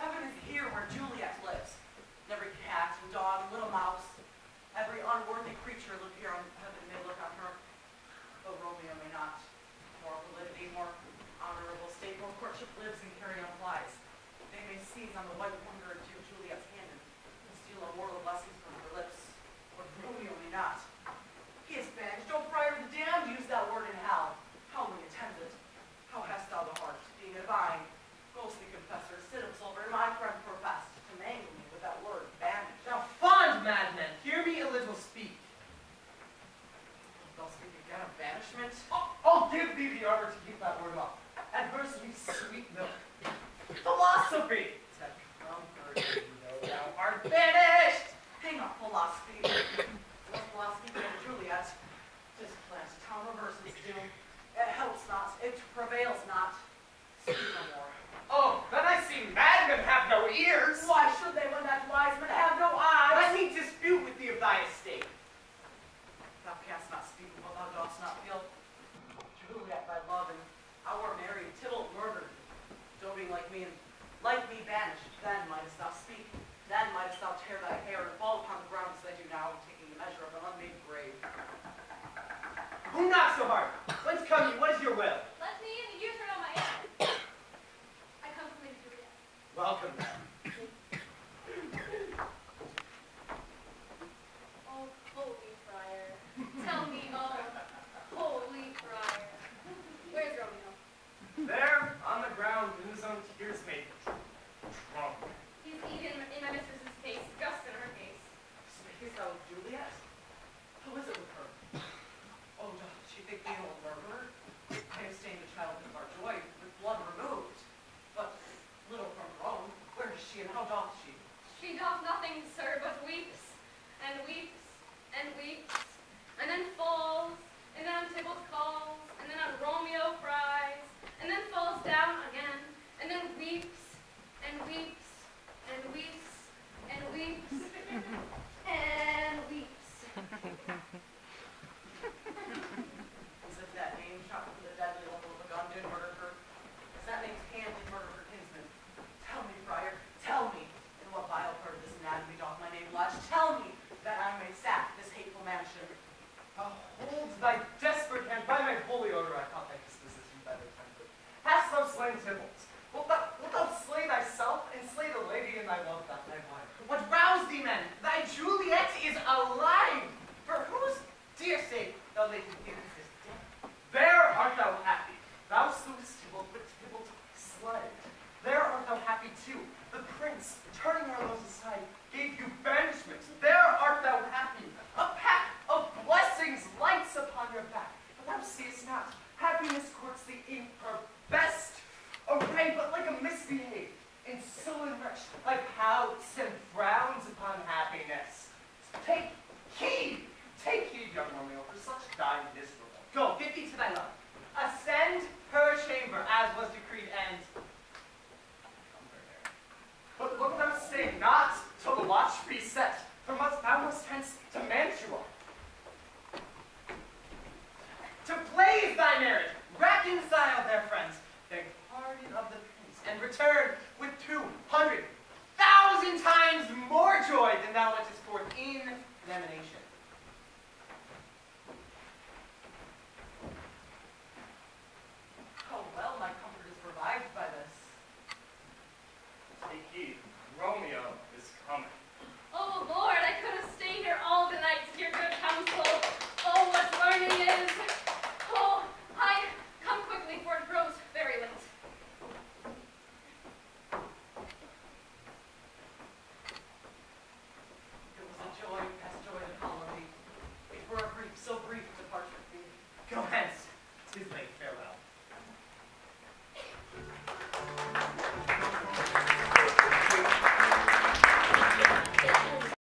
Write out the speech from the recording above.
Heaven is here where Juliet lives. And every cat and dog and little mouse, every unworthy creature will here on heaven may look on her. But Romeo may not. More validity, more honorable state, more courtship lives and carry on flies. They may seize on the white wonder prince. Oh, I'll give thee the armor to keep that word off. Adversity, sweet milk. Philosophy! Tech from her, you know thou art banished! Hang on, philosophy. What philosophy can Juliet? This class, town reverses doom. It helps not, it prevails not. the heart. Oh, Hold thy desperate hand by my holy order, I thought thy disposition better tempered. Hast thou slain Tybalt? Wilt thou, wilt thou slay thyself and slay the lady in thy love, that thy wife? What rouse thee, men? Thy Juliet is alive! For whose dear sake thou lady fearest is dead? There art thou at! like pouts and frowns upon happiness. Take heed, take heed, young Romeo, for such dying miserable. Go, get thee to thy love. Ascend her chamber, as was decreed, and But look what I'm not till the watch be set. Thou must hence to Mantua.